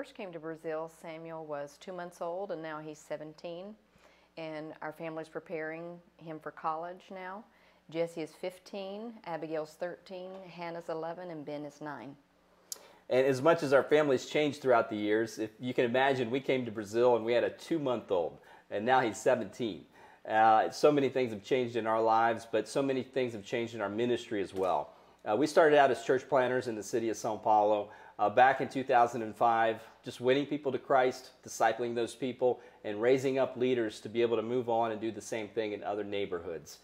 first came to Brazil, Samuel was two months old, and now he's 17. And our family's preparing him for college now. Jesse is 15, Abigail's 13, Hannah's 11, and Ben is 9. And as much as our families changed throughout the years, if you can imagine, we came to Brazil and we had a two month old, and now he's 17. Uh, so many things have changed in our lives, but so many things have changed in our ministry as well. Uh, we started out as church planters in the city of Sao Paulo uh, back in 2005, just winning people to Christ, discipling those people, and raising up leaders to be able to move on and do the same thing in other neighborhoods.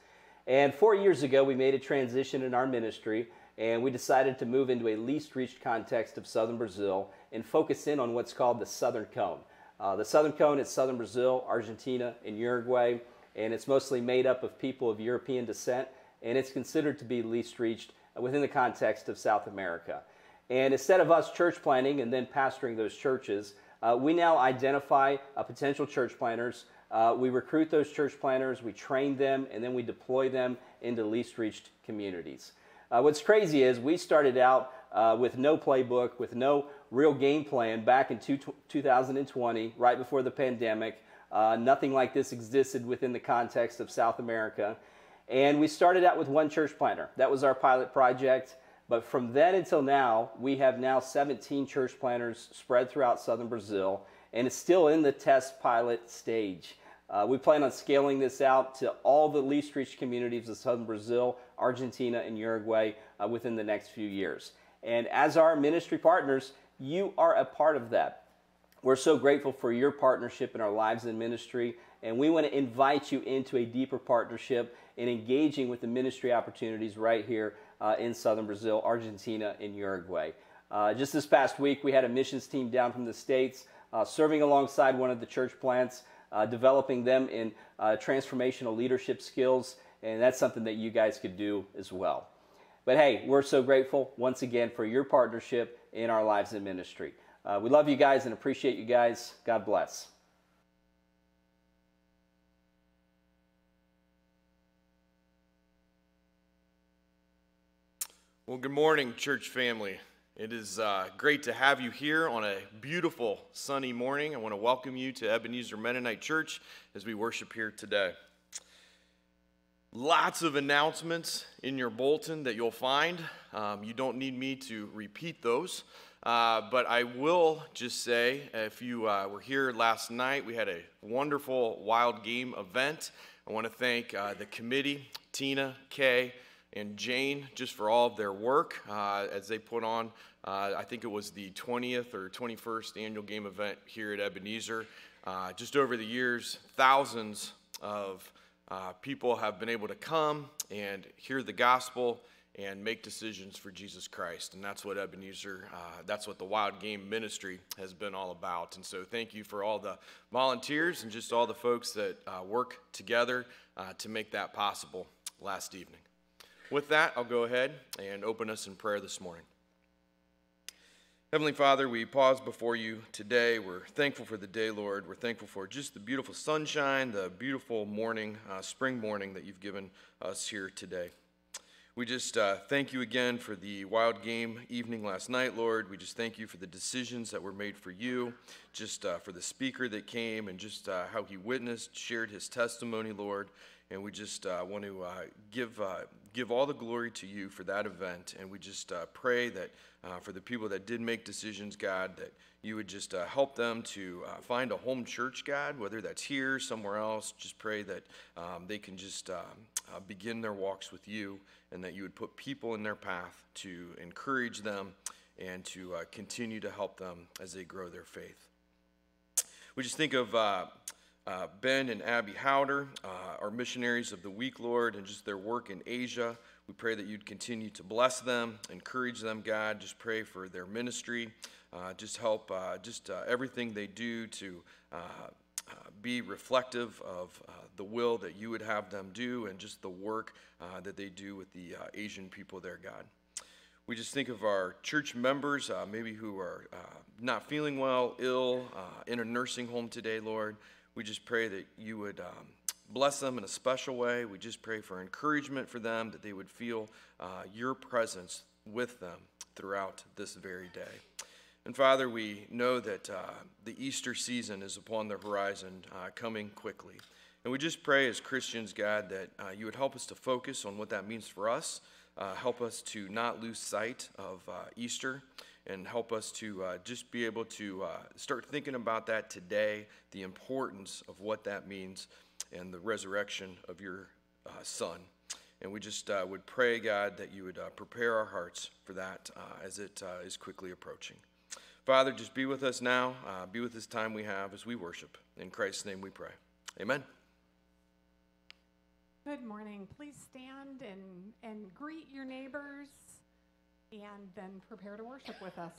And four years ago, we made a transition in our ministry, and we decided to move into a least reached context of southern Brazil and focus in on what's called the Southern Cone. Uh, the Southern Cone is southern Brazil, Argentina, and Uruguay, and it's mostly made up of people of European descent, and it's considered to be least reached within the context of South America. And instead of us church planting and then pastoring those churches, uh, we now identify uh, potential church planters uh, we recruit those church planters, we train them, and then we deploy them into least reached communities. Uh, what's crazy is we started out uh, with no playbook, with no real game plan back in two, 2020, right before the pandemic. Uh, nothing like this existed within the context of South America. And we started out with one church planter. That was our pilot project. But from then until now, we have now 17 church planters spread throughout southern Brazil and it's still in the test pilot stage. Uh, we plan on scaling this out to all the least reached communities of southern Brazil, Argentina, and Uruguay uh, within the next few years. And as our ministry partners, you are a part of that. We're so grateful for your partnership in our lives and ministry, and we want to invite you into a deeper partnership in engaging with the ministry opportunities right here uh, in southern Brazil, Argentina, and Uruguay. Uh, just this past week, we had a missions team down from the States uh, serving alongside one of the church plants, uh, developing them in uh, transformational leadership skills, and that's something that you guys could do as well. But hey, we're so grateful once again for your partnership in our lives and ministry. We love you guys and appreciate you guys. God bless. Well, good morning, church family. It is uh, great to have you here on a beautiful sunny morning. I want to welcome you to Ebenezer Mennonite Church as we worship here today. lots of announcements in your bulletin that you'll find. Um, you don't need me to repeat those. Uh, but I will just say if you uh, were here last night, we had a wonderful wild game event. I want to thank uh, the committee, Tina, Kay, and Jane, just for all of their work uh, as they put on, uh, I think it was the 20th or 21st annual game event here at Ebenezer. Uh, just over the years, thousands of people have been able to come and hear the gospel and make decisions for Jesus Christ. And that's what Ebenezer, uh, that's what the Wild Game Ministry has been all about. And so thank you for all the volunteers and just all the folks that uh, work together uh, to make that possible last evening. With that, I'll go ahead and open us in prayer this morning. Heavenly Father, we pause before you today. We're thankful for the day, Lord. We're thankful for just the beautiful sunshine, the beautiful morning, uh, spring morning that you've given us here today. We just uh, thank you again for the wild game evening last night, Lord. We just thank you for the decisions that were made for you, just uh, for the speaker that came, and just uh, how he witnessed, shared his testimony, Lord. And we just uh, want to uh, give, uh, give all the glory to you for that event. And we just pray that for the people that did make decisions, God, that you would just help them to find a home church, God, whether that's here, somewhere else. Just pray that um, they can just um, begin their walks with you and that you would put people in their path to encourage them and to uh, continue to help them as they grow their faith. We just think of uh, uh, Ben and Abby Howder, uh, our missionaries of the week, Lord, and just their work in Asia. We pray that you'd continue to bless them, encourage them, God. Just pray for their ministry. Uh, just help, uh, just everything they do to uh, be reflective of uh, the will that you would have them do and just the work uh, that they do with the uh, Asian people there, God. We just think of our church members, uh, maybe who are uh, not feeling well, ill, in a nursing home today, Lord. We just pray that you would um, bless them in a special way. We just pray for encouragement for them, that they would feel your presence with them throughout this very day. And Father, we know that uh, the Easter season is upon the horizon, uh, coming quickly. And we just pray as Christians, God, that uh, you would help us to focus on what that means for us, uh, help us to not lose sight of uh, Easter, and help us to uh, just be able to start thinking about that today, the importance of what that means, and the resurrection of your Son. And we just would pray, God, that you would prepare our hearts for that as it is quickly approaching. Father, just be with us now. Uh, be with this time we have as we worship. In Christ's name we pray. Amen. Good morning. Please stand and, and greet your neighbors and then prepare to worship with us.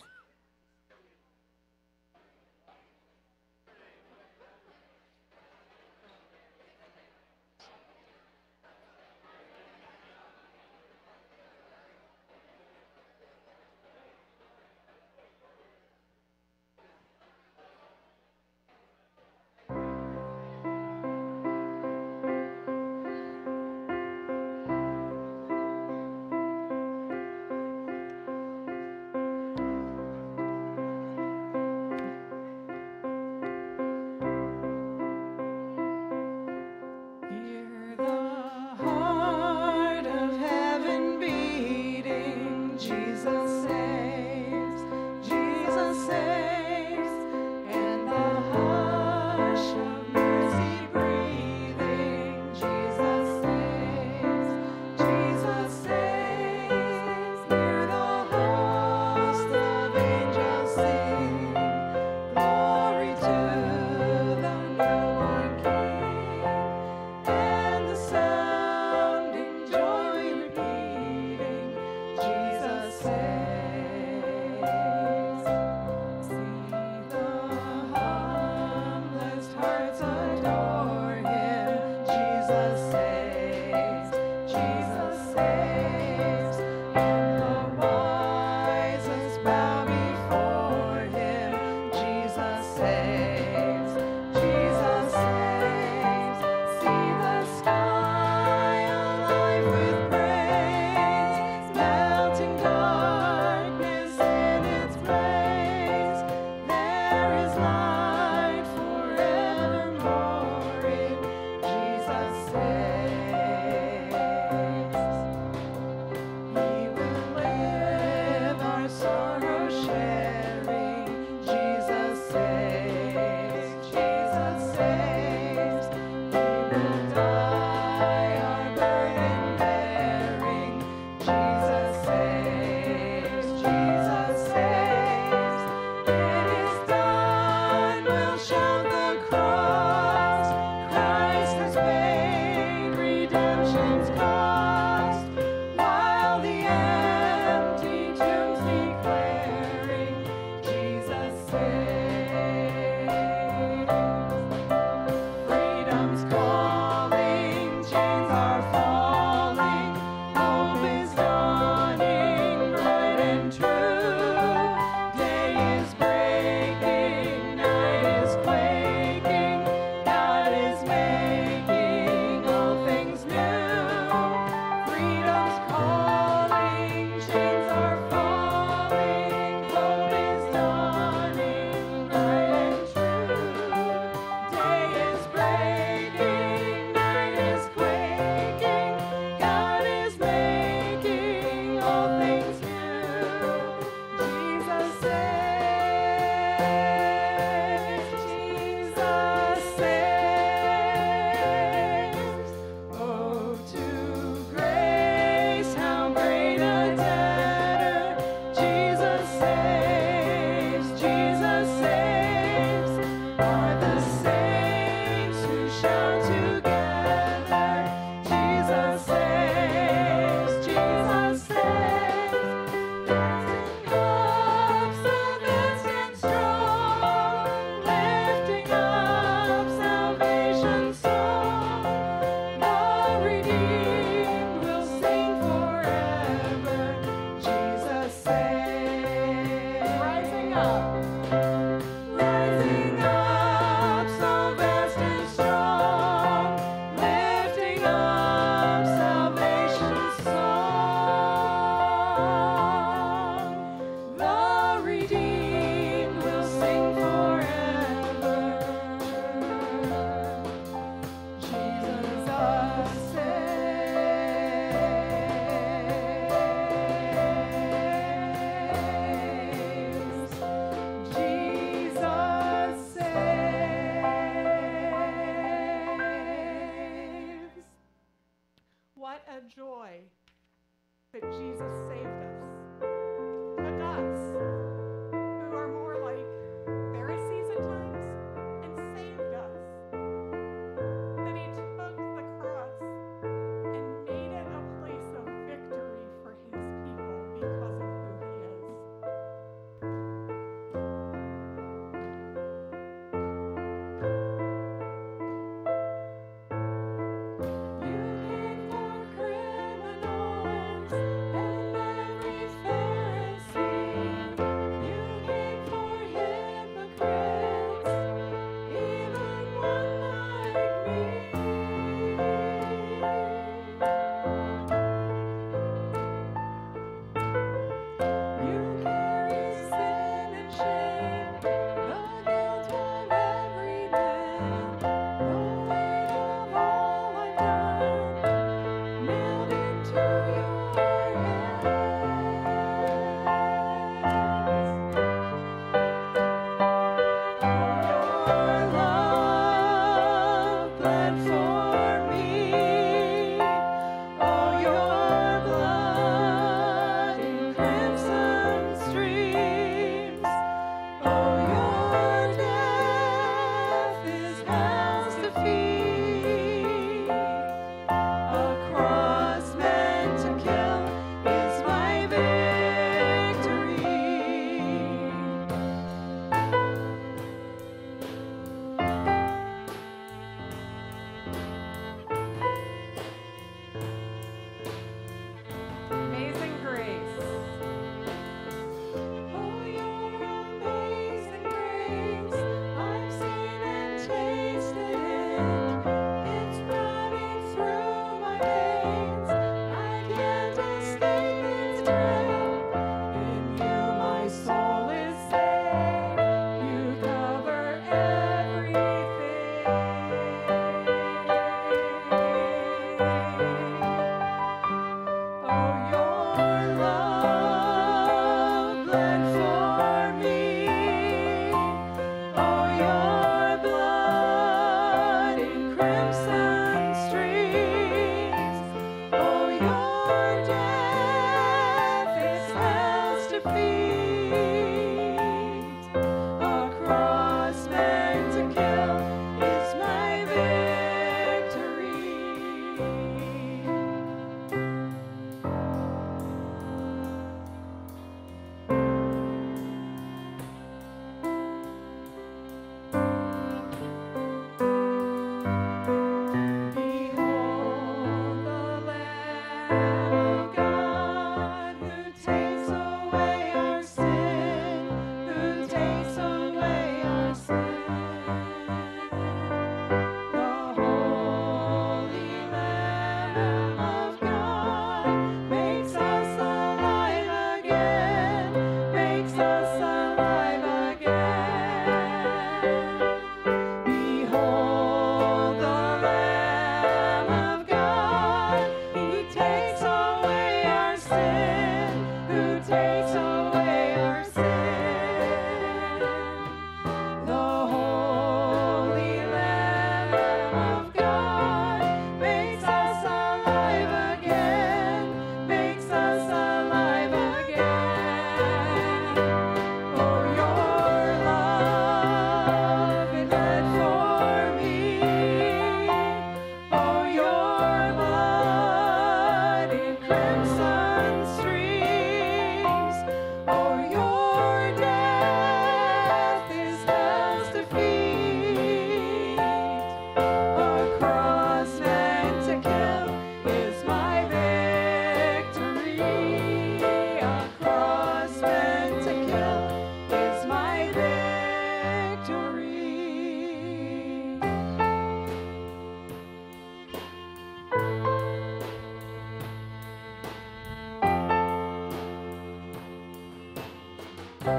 You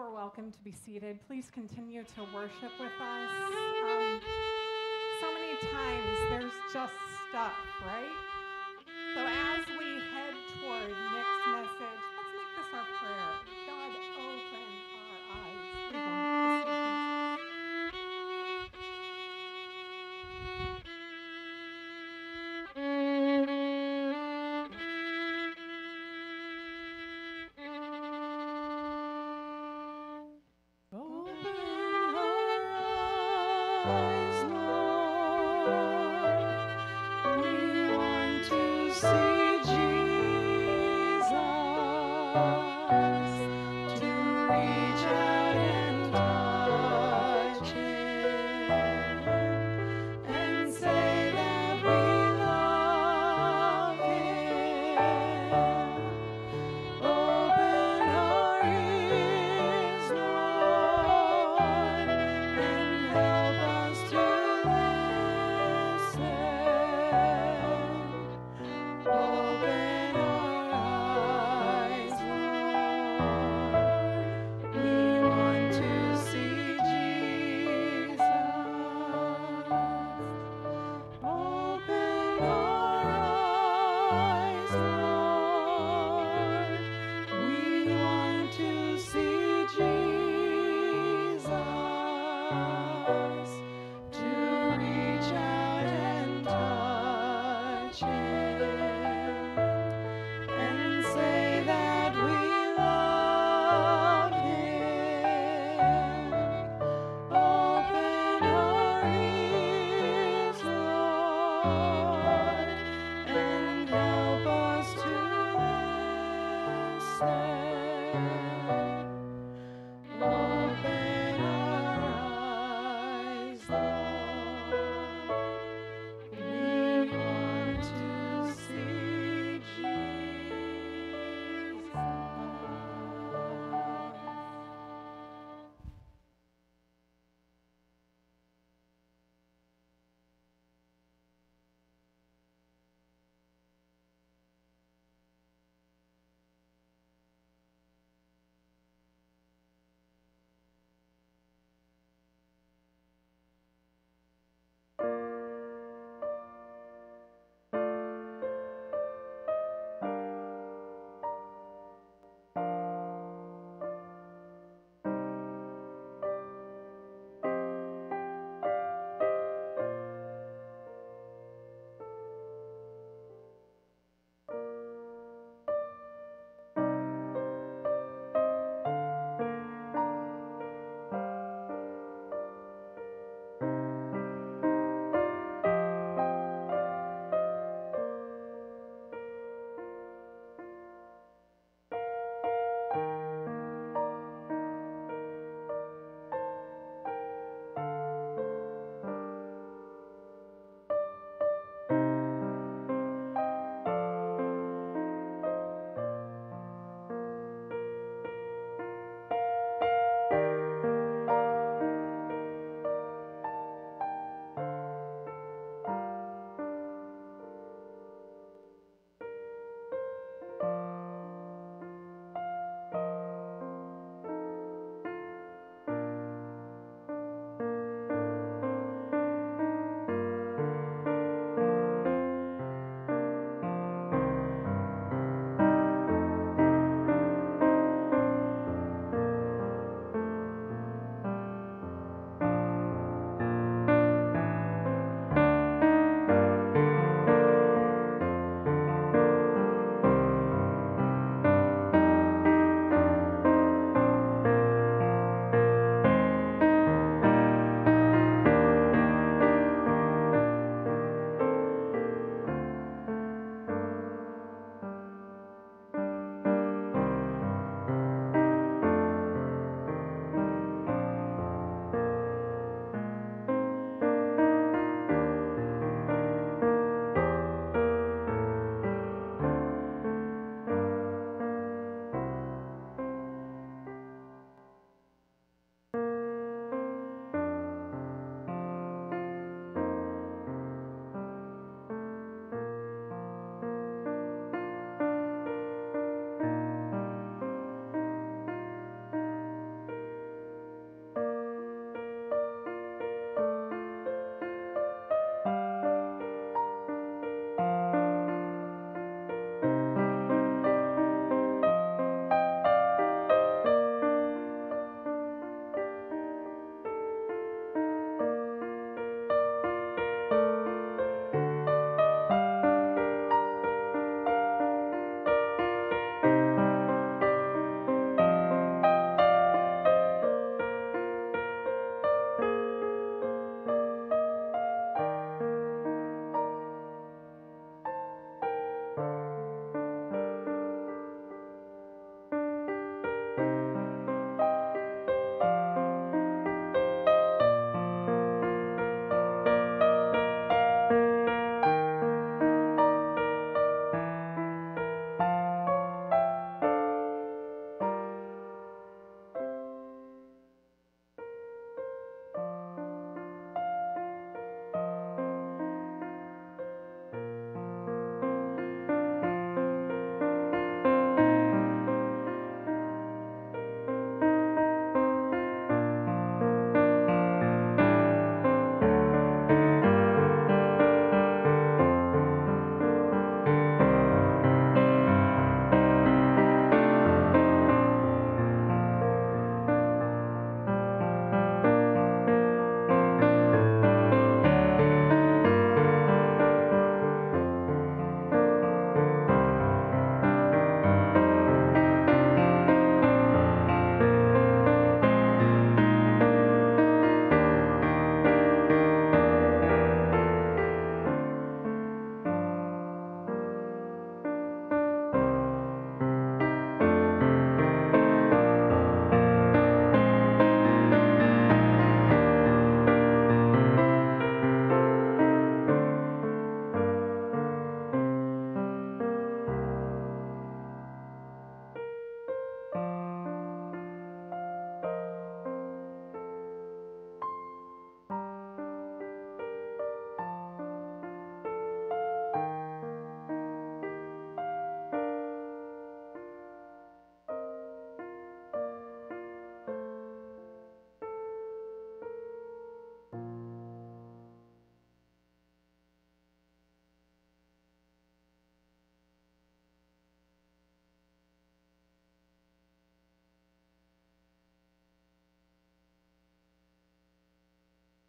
are welcome to be seated. Please continue to worship with us. Um, so many times there's just stuff, right? So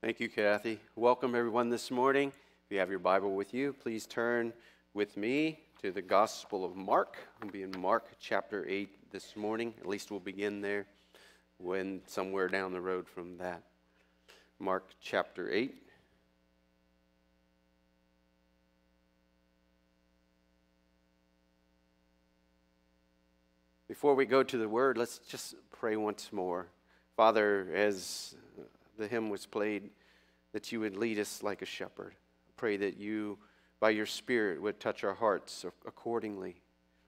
Thank you, Kathy. Welcome, everyone, this morning. If you have your Bible with you, please turn with me to the Gospel of Mark. We'll be in Mark chapter 8 this morning. At least we'll begin there, when somewhere down the road from that. Mark chapter 8. Before we go to the word, let's just pray once more. Father, as the hymn was played, that you would lead us like a shepherd. Pray that you, by your Spirit, would touch our hearts accordingly,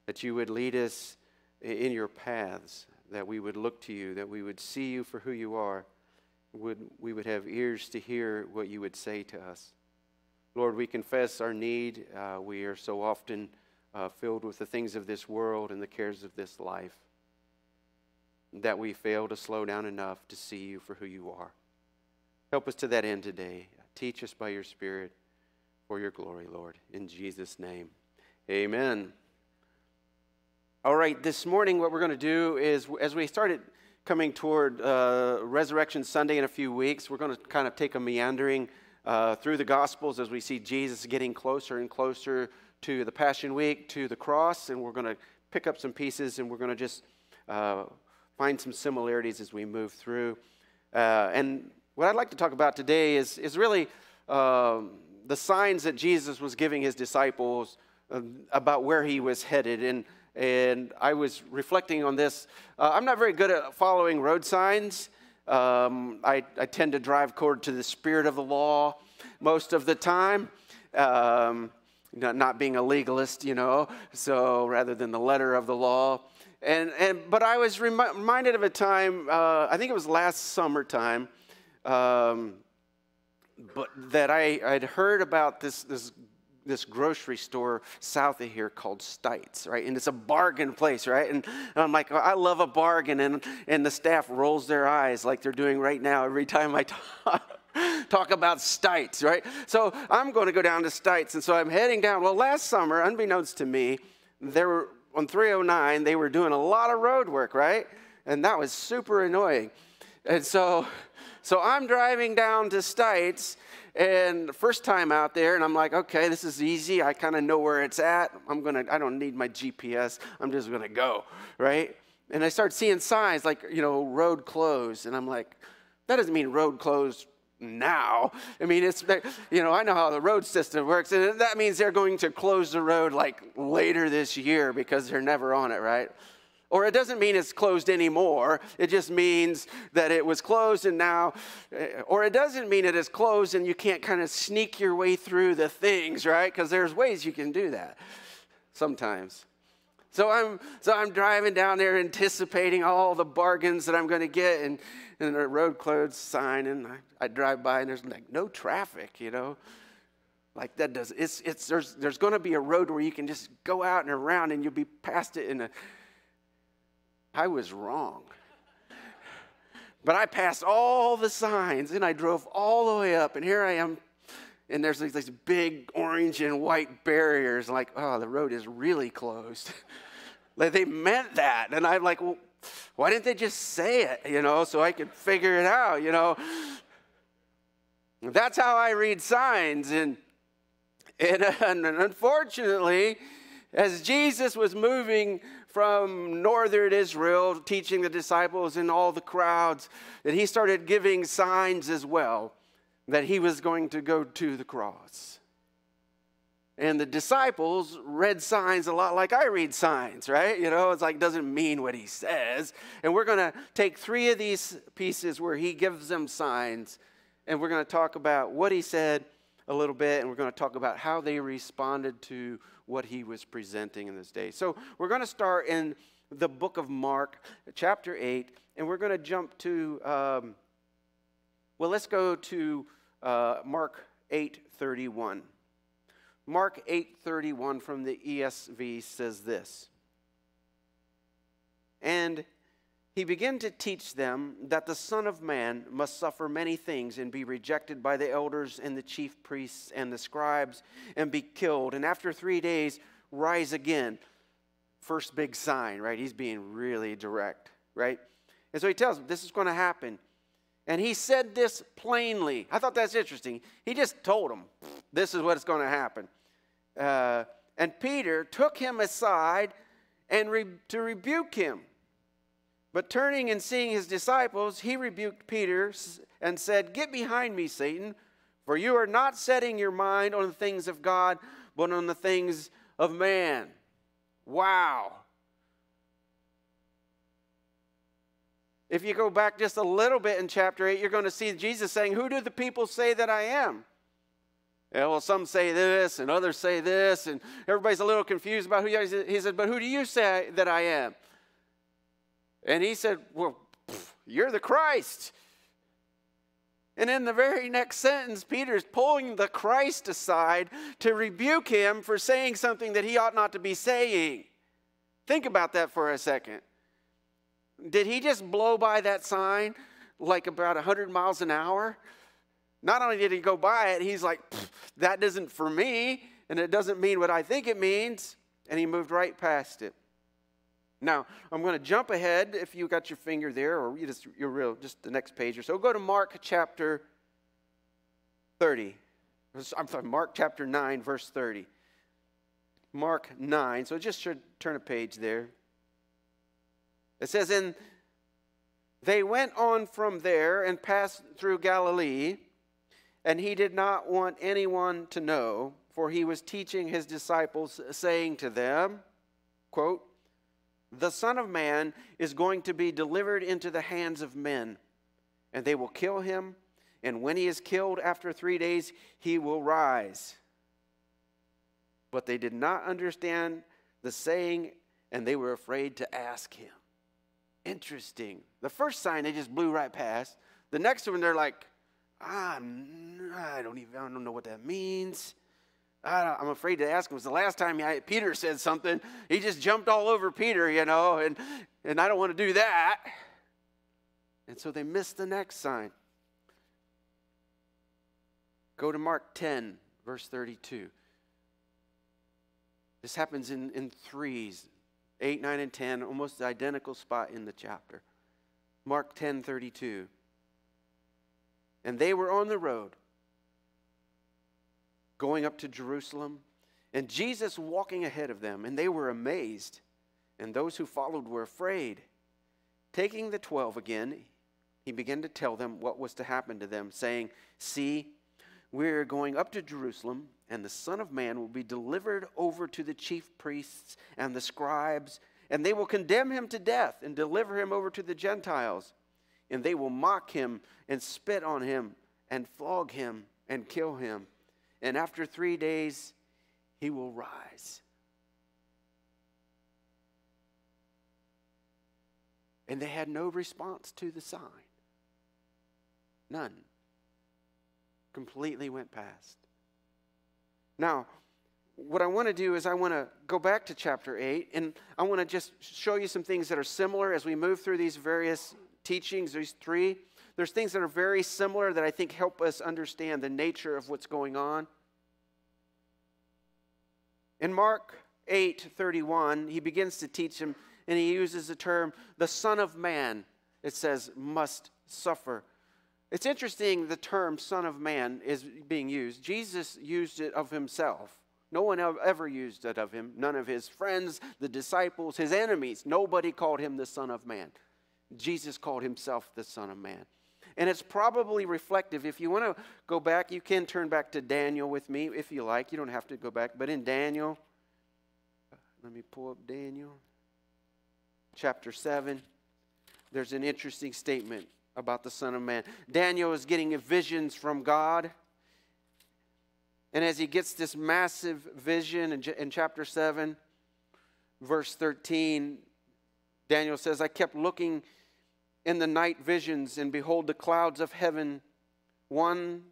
that you would lead us in your paths, that we would look to you, that we would see you for who you are, would, we would have ears to hear what you would say to us. Lord, we confess our need. Uh, we are so often uh, filled with the things of this world and the cares of this life that we fail to slow down enough to see you for who you are. Help us to that end today. Teach us by your Spirit for your glory, Lord. In Jesus' name, amen. All right, this morning, what we're going to do is as we started coming toward uh, Resurrection Sunday in a few weeks, we're going to kind of take a meandering uh, through the Gospels as we see Jesus getting closer and closer to the Passion Week, to the cross, and we're going to pick up some pieces and we're going to just uh, find some similarities as we move through. Uh, and what I'd like to talk about today is, is really um, the signs that Jesus was giving his disciples uh, about where he was headed. And, and I was reflecting on this. Uh, I'm not very good at following road signs. Um, I, I, tend to drive according to the spirit of the law most of the time. Um, not, not being a legalist, you know, so rather than the letter of the law. And, and, but I was reminded of a time, uh, I think it was last summertime, um, but that I, I'd heard about this, this, this grocery store south of here called Stites, right? And it's a bargain place, right? And, and I'm like, I love a bargain. And, and the staff rolls their eyes like they're doing right now every time I talk. talk about Stites, right? So I'm going to go down to Stites. And so I'm heading down. Well, last summer, unbeknownst to me, there were on 309, they were doing a lot of road work, right? And that was super annoying. And so so I'm driving down to Stites, and first time out there, and I'm like, okay, this is easy. I kind of know where it's at. I'm gonna, I don't need my GPS. I'm just gonna go, right? And I start seeing signs like, you know, road closed, and I'm like, that doesn't mean road closed now. I mean, it's, you know, I know how the road system works, and that means they're going to close the road like later this year because they're never on it, right? Or it doesn't mean it's closed anymore. It just means that it was closed and now, eh, or it doesn't mean it is closed and you can't kind of sneak your way through the things, right? Because there's ways you can do that sometimes. So I'm, so I'm driving down there anticipating all the bargains that I'm going to get and, and a road closed sign and I, I drive by and there's like no traffic, you know like that does it's it's there's there's going to be a road where you can just go out and around and you'll be past it in a I was wrong. But I passed all the signs and I drove all the way up, and here I am. And there's these, these big orange and white barriers, like, oh, the road is really closed. like they meant that. And I'm like, well, why didn't they just say it, you know, so I could figure it out, you know? That's how I read signs. And, and, and unfortunately, as Jesus was moving from northern Israel, teaching the disciples and all the crowds, that he started giving signs as well that he was going to go to the cross. And the disciples read signs a lot like I read signs, right? You know, it's like doesn't mean what he says. And we're going to take three of these pieces where he gives them signs, and we're going to talk about what he said a little bit, and we're going to talk about how they responded to what he was presenting in this day. So we're going to start in the book of Mark, chapter 8, and we're going to jump to, um, well, let's go to uh, Mark 8:31. Mark 8:31 from the ESV says this. And he began to teach them that the Son of Man must suffer many things and be rejected by the elders and the chief priests and the scribes and be killed, and after three days rise again. First big sign, right? He's being really direct, right? And so he tells them this is going to happen. And he said this plainly. I thought that's interesting. He just told them, this is what's going to happen. Uh, and Peter took him aside and re- to rebuke him. But turning and seeing his disciples, he rebuked Peter and said, Get behind me, Satan, for you are not setting your mind on the things of God, but on the things of man. Wow. If you go back just a little bit in chapter 8, you're going to see Jesus saying, Who do the people say that I am? Yeah, well, some say this and others say this, and everybody's a little confused about who he is. He said, But who do you say that I am? And he said, Well, you're the Christ. And in the very next sentence, Peter's pulling the Christ aside to rebuke him for saying something that he ought not to be saying. Think about that for a second. Did he just blow by that sign like about 100 miles an hour? Not only did he go by it, he's like, that isn't for me, and it doesn't mean what I think it means. And he moved right past it. Now, I'm going to jump ahead if you got your finger there, or you just, you're real, just the next page or so. Go to Mark chapter 30. I'm sorry, Mark chapter 9, verse 30. Mark 9. So just should turn a page there. It says, And they went on from there and passed through Galilee, and he did not want anyone to know, for he was teaching his disciples, saying to them, quote, The Son of Man is going to be delivered into the hands of men, and they will kill him, and when he is killed after three days, he will rise. But they did not understand the saying, and they were afraid to ask him. Interesting. The first sign they just blew right past. The next one they're like, ah, I'm, I don't even I don't know what that means. I am afraid to ask him. It was the last time I, Peter said something. He just jumped all over Peter, you know, and, and I don't want to do that. And so they missed the next sign. Go to Mark 10, verse 32. This happens in, in threes. 8, 9, and 10, almost identical spot in the chapter. Mark 10 32. And they were on the road going up to Jerusalem, and Jesus walking ahead of them, and they were amazed, and those who followed were afraid. Taking the twelve again, he began to tell them what was to happen to them, saying, See, we're going up to Jerusalem, and the Son of Man will be delivered over to the chief priests and the scribes, and they will condemn him to death and deliver him over to the Gentiles. And they will mock him and spit on him and flog him and kill him. And after three days, he will rise. And they had no response to the sign. None completely went past. Now, what I want to do is I want to go back to chapter 8 and I want to just show you some things that are similar as we move through these various teachings, these three. There's things that are very similar that I think help us understand the nature of what's going on. In Mark 8:31, he begins to teach him and he uses the term the son of man. It says must suffer it's interesting the term Son of Man is being used. Jesus used it of himself. No one ever used it of him. None of his friends, the disciples, his enemies. Nobody called him the Son of Man. Jesus called himself the Son of Man. And it's probably reflective. If you want to go back, you can turn back to Daniel with me if you like. You don't have to go back. But in Daniel, let me pull up Daniel, chapter 7, there's an interesting statement about the Son of Man. Daniel is getting visions from God. And as he gets this massive vision in, in chapter 7, verse 13, Daniel says, I kept looking in the night visions, and behold, the clouds of heaven, one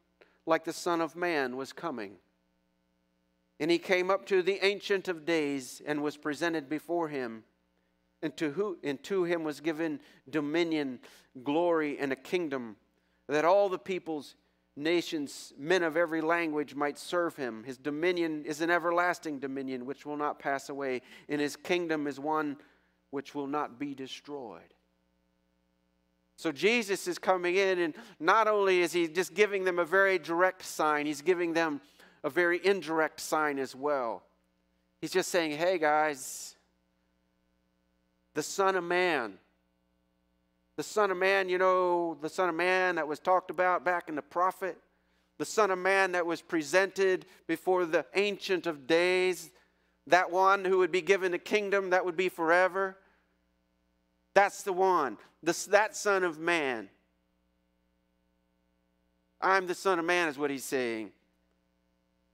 like the Son of Man, was coming. And he came up to the Ancient of Days and was presented before him and to, who, and to him was given dominion, glory, and a kingdom, that all the peoples, nations, men of every language might serve him. His dominion is an everlasting dominion which will not pass away, and his kingdom is one which will not be destroyed. So Jesus is coming in, and not only is he just giving them a very direct sign, he's giving them a very indirect sign as well. He's just saying, hey guys, the Son of Man, the Son of Man, you know, the Son of Man that was talked about back in the prophet, the Son of Man that was presented before the Ancient of Days, that one who would be given the kingdom that would be forever. That's the one, the, that Son of Man. I'm the Son of Man, is what he's saying.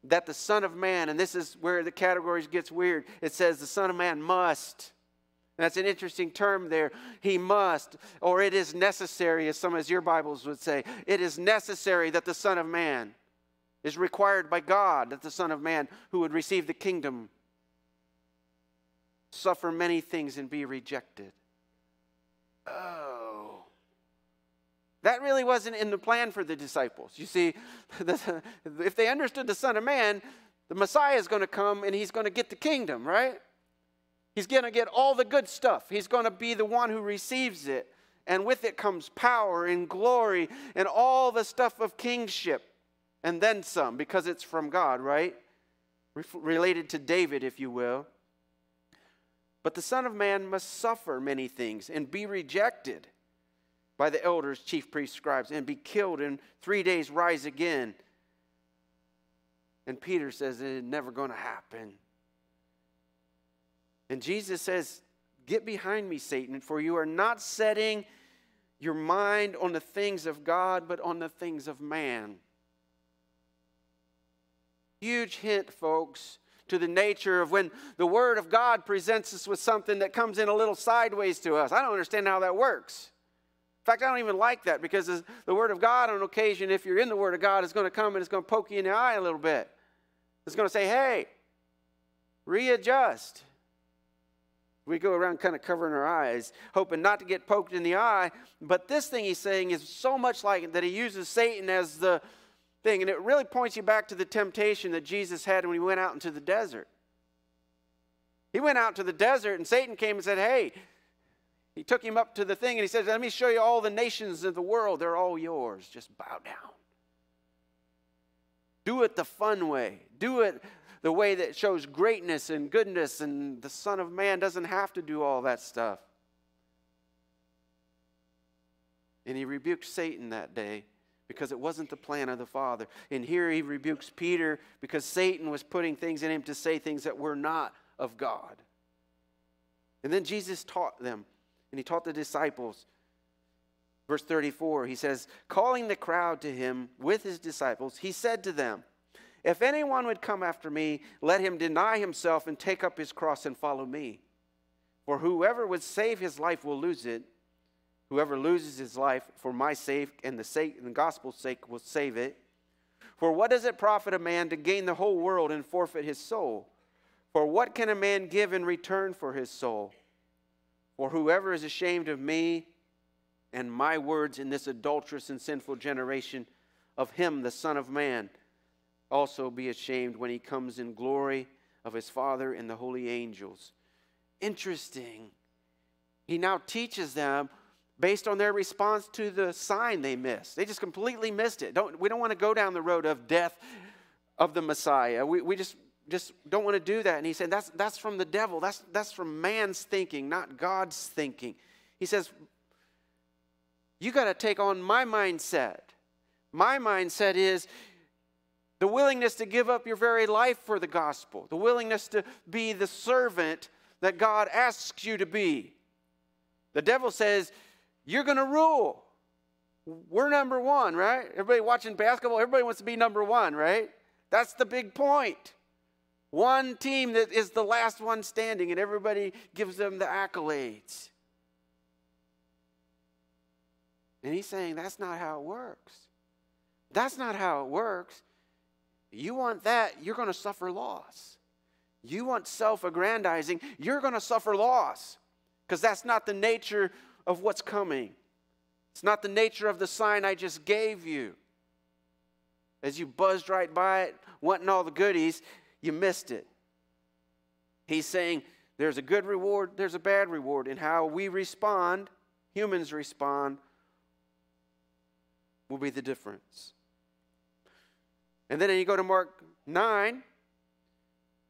That the Son of Man, and this is where the categories gets weird. It says the Son of Man must. And that's an interesting term there. He must, or it is necessary, as some of your Bibles would say. It is necessary that the Son of Man is required by God, that the Son of Man who would receive the kingdom suffer many things and be rejected. Oh. That really wasn't in the plan for the disciples. You see, if they understood the Son of Man, the Messiah is going to come and he's going to get the kingdom, right? He's going to get all the good stuff. He's going to be the one who receives it. And with it comes power and glory and all the stuff of kingship. And then some, because it's from God, right? Re- related to David, if you will. But the Son of Man must suffer many things and be rejected by the elders, chief priests, scribes, and be killed and three days rise again. And Peter says it's never going to happen. And Jesus says, Get behind me, Satan, for you are not setting your mind on the things of God, but on the things of man. Huge hint, folks, to the nature of when the Word of God presents us with something that comes in a little sideways to us. I don't understand how that works. In fact, I don't even like that because the Word of God, on occasion, if you're in the Word of God, is going to come and it's going to poke you in the eye a little bit. It's going to say, hey, readjust. We go around kind of covering our eyes, hoping not to get poked in the eye. But this thing he's saying is so much like it that he uses Satan as the thing. And it really points you back to the temptation that Jesus had when he went out into the desert. He went out to the desert, and Satan came and said, Hey, he took him up to the thing and he said, Let me show you all the nations of the world. They're all yours. Just bow down. Do it the fun way. Do it the way that shows greatness and goodness, and the Son of Man doesn't have to do all that stuff. And he rebuked Satan that day because it wasn't the plan of the Father. And here he rebukes Peter because Satan was putting things in him to say things that were not of God. And then Jesus taught them, and he taught the disciples. Verse 34, he says, Calling the crowd to him with his disciples, he said to them, If anyone would come after me, let him deny himself and take up his cross and follow me. For whoever would save his life will lose it Whoever loses his life for my sake and the sake and the gospel's sake will save it. For what does it profit a man to gain the whole world and forfeit his soul? For what can a man give in return for his soul? For whoever is ashamed of me and my words in this adulterous and sinful generation, of him the Son of Man also be ashamed when he comes in glory of his Father and the holy angels. Interesting. He now teaches them based on their response to the sign they missed. They just completely missed it. Don't, we don't want to go down the road of death of the Messiah. We, we just, just don't want to do that. And he said, that's, that's from the devil. That's, that's from man's thinking, not God's thinking. He says, You got to take on my mindset. My mindset is the willingness to give up your very life for the gospel, the willingness to be the servant that God asks you to be. The devil says, you're going to rule. We're number one, right? Everybody watching basketball, everybody wants to be number one, right? That's the big point. One team that is the last one standing, and everybody gives them the accolades. And he's saying that's not how it works. That's not how it works. You want that, you're going to suffer loss. You want self aggrandizing, you're going to suffer loss because that's not the nature of what's coming. It's not the nature of the sign I just gave you. As you buzzed right by it, wanting all the goodies, you missed it. He's saying there's a good reward, there's a bad reward, and how we respond, humans respond, will be the difference. And then you go to Mark 9.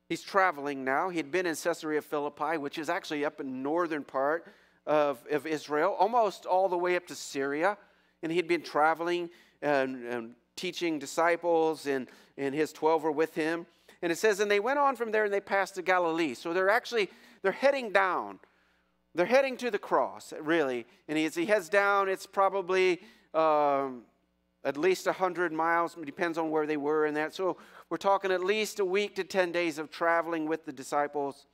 He's traveling now. He'd been in Caesarea Philippi, which is actually up in the northern part of, of Israel, almost all the way up to Syria. And he'd been traveling and, and teaching disciples, and, and his 12 were with him. And it says, and they went on from there and they passed to Galilee. So they're actually, they're heading down. They're heading to the cross, really. And as he heads down, it's probably um, at least 100 miles, depends on where they were in that. So we're talking at least a week to 10 days of traveling with the disciples.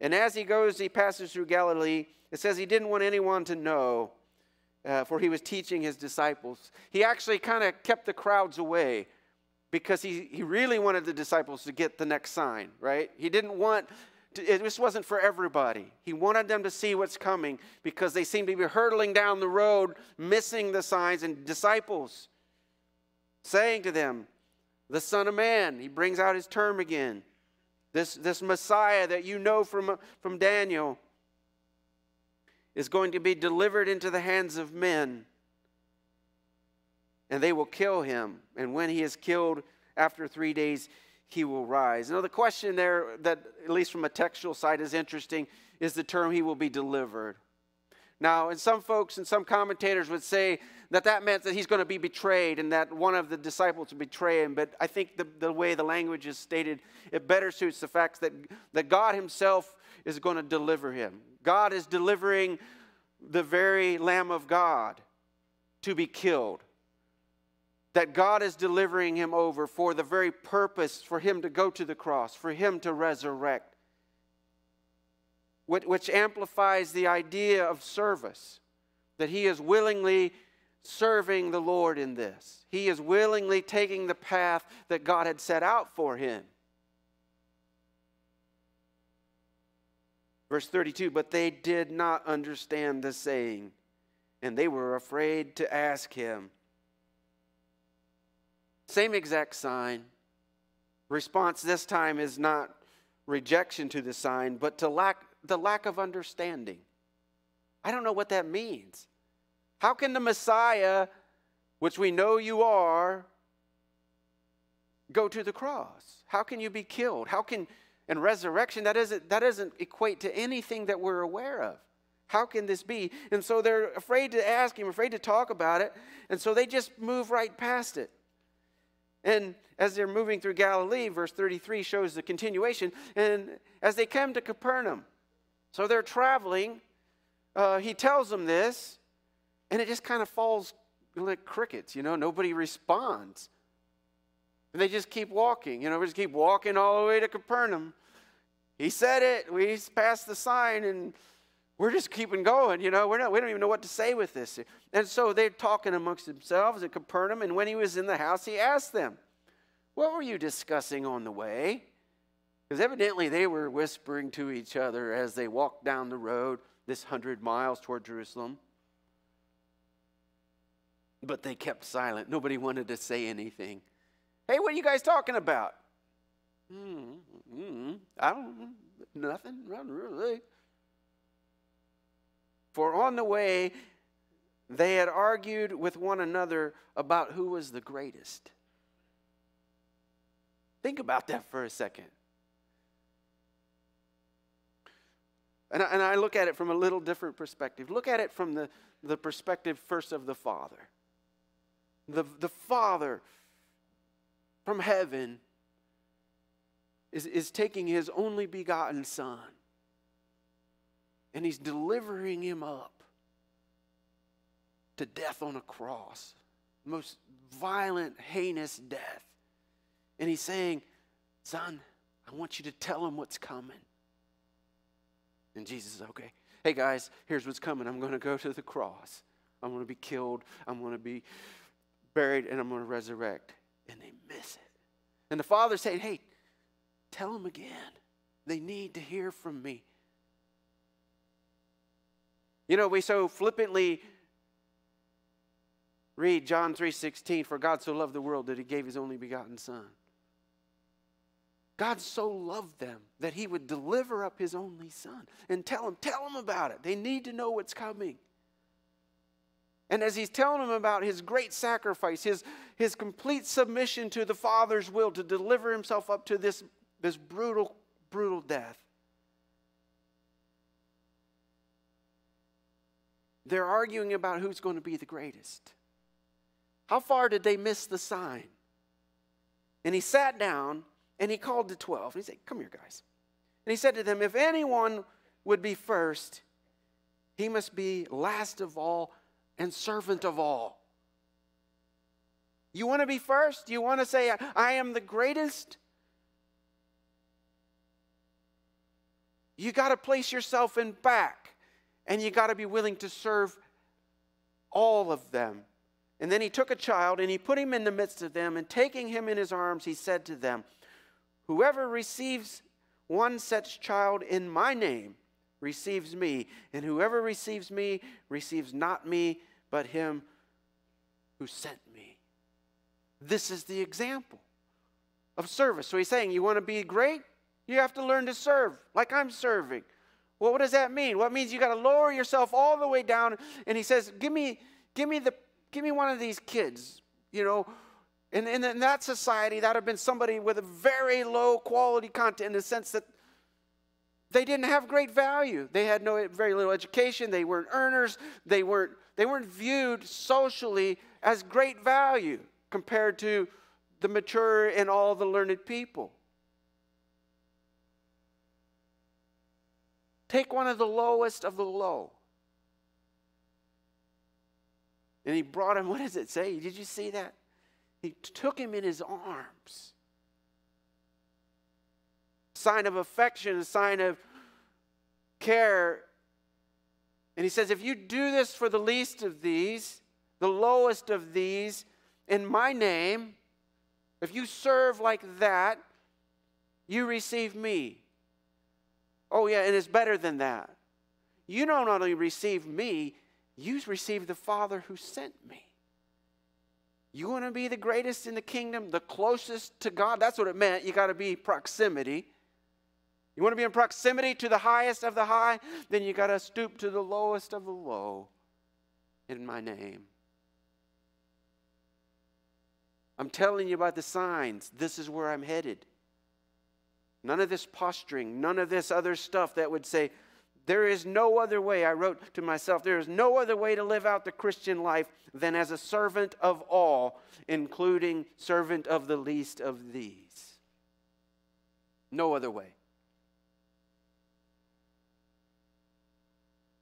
And as he goes, he passes through Galilee. It says he didn't want anyone to know, uh, for he was teaching his disciples. He actually kind of kept the crowds away because he, he really wanted the disciples to get the next sign, right? He didn't want, to, it, this wasn't for everybody. He wanted them to see what's coming because they seemed to be hurtling down the road, missing the signs, and disciples saying to them, The Son of Man, he brings out his term again. This, this Messiah that you know from, from Daniel is going to be delivered into the hands of men and they will kill him. And when he is killed after three days, he will rise. Now, the question there, that at least from a textual side is interesting, is the term he will be delivered. Now, and some folks and some commentators would say that that meant that he's going to be betrayed and that one of the disciples would betray him. But I think the, the way the language is stated, it better suits the fact that, that God himself is going to deliver him. God is delivering the very Lamb of God to be killed that God is delivering him over for the very purpose for him to go to the cross, for him to resurrect, which amplifies the idea of service, that he is willingly serving the Lord in this. He is willingly taking the path that God had set out for him. Verse 32 But they did not understand the saying, and they were afraid to ask him. Same exact sign. Response this time is not rejection to the sign, but to lack the lack of understanding. I don't know what that means. How can the Messiah, which we know you are, go to the cross? How can you be killed? How can and resurrection that doesn't that doesn't equate to anything that we're aware of. How can this be? And so they're afraid to ask him, afraid to talk about it, and so they just move right past it. And as they're moving through Galilee, verse 33 shows the continuation. And as they come to Capernaum, so they're traveling, uh, he tells them this, and it just kind of falls like crickets, you know, nobody responds. And they just keep walking, you know, we just keep walking all the way to Capernaum. He said it, we passed the sign, and we're just keeping going, you know, we're not, we don't even know what to say with this. And so they're talking amongst themselves at Capernaum, and when he was in the house, he asked them, What were you discussing on the way? Because evidently they were whispering to each other as they walked down the road, this hundred miles toward Jerusalem. But they kept silent. Nobody wanted to say anything. Hey, what are you guys talking about? Mm, I don't, nothing, not really. For on the way, they had argued with one another about who was the greatest. Think about that for a second. And I, and I look at it from a little different perspective. Look at it from the, the perspective first of the Father. The, the Father from heaven is, is taking his only begotten Son and he's delivering him up to death on a cross, most violent, heinous death. And he's saying, Son, I want you to tell him what's coming. And Jesus is okay. Hey guys, here's what's coming. I'm going to go to the cross. I'm going to be killed. I'm going to be buried, and I'm going to resurrect. And they miss it. And the father saying, Hey, tell them again. They need to hear from me. You know, we so flippantly read John 3:16 for God so loved the world that he gave his only begotten son. God so loved them that he would deliver up his only son and tell them tell them about it. They need to know what's coming. And as he's telling them about his great sacrifice, his, his complete submission to the Father's will to deliver himself up to this, this brutal, brutal death, they're arguing about who's going to be the greatest. How far did they miss the sign? And he sat down and he called the 12. And he said, Come here, guys. And he said to them, If anyone would be first, he must be last of all and servant of all. You want to be first? You want to say, I am the greatest? You got to place yourself in back and you got to be willing to serve all of them. And then he took a child and he put him in the midst of them, and taking him in his arms, he said to them, Whoever receives one such child in my name receives me, and whoever receives me receives not me, but him who sent me. This is the example of service. So he's saying, You want to be great? You have to learn to serve, like I'm serving. Well, what does that mean? What well, means you got to lower yourself all the way down. And he says, Give me, give me the give me one of these kids, you know. And, and in that society, that would have been somebody with a very low quality content in the sense that they didn't have great value. They had no very little education. They weren't earners. They weren't, they weren't viewed socially as great value compared to the mature and all the learned people. Take one of the lowest of the low. And he brought him, what does it say? Did you see that? He took him in his arms. Sign of affection, a sign of care. And he says, if you do this for the least of these, the lowest of these, in my name, if you serve like that, you receive me. Oh, yeah, and it's better than that. You don't only receive me, you receive the Father who sent me. You want to be the greatest in the kingdom, the closest to God? That's what it meant. You got to be proximity. You want to be in proximity to the highest of the high? Then you got to stoop to the lowest of the low in my name. I'm telling you about the signs. This is where I'm headed. None of this posturing, none of this other stuff that would say, there is no other way, I wrote to myself, there is no other way to live out the Christian life than as a servant of all, including servant of the least of these. No other way.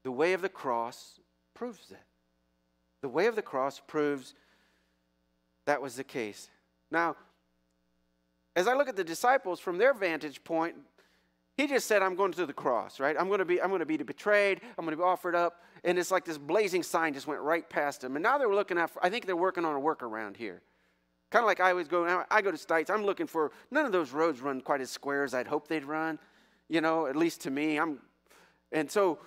The way of the cross proves that. The way of the cross proves that was the case. Now, as I look at the disciples from their vantage point, he just said, I'm going to the cross, right? I'm going to be, I'm going to be betrayed. I'm going to be offered up. And it's like this blazing sign just went right past them. And now they're looking at, I think they're working on a workaround here. Kind of like I was going, I go to Stites, I'm looking for, none of those roads run quite as square as I'd hope they'd run, you know, at least to me. I'm, and so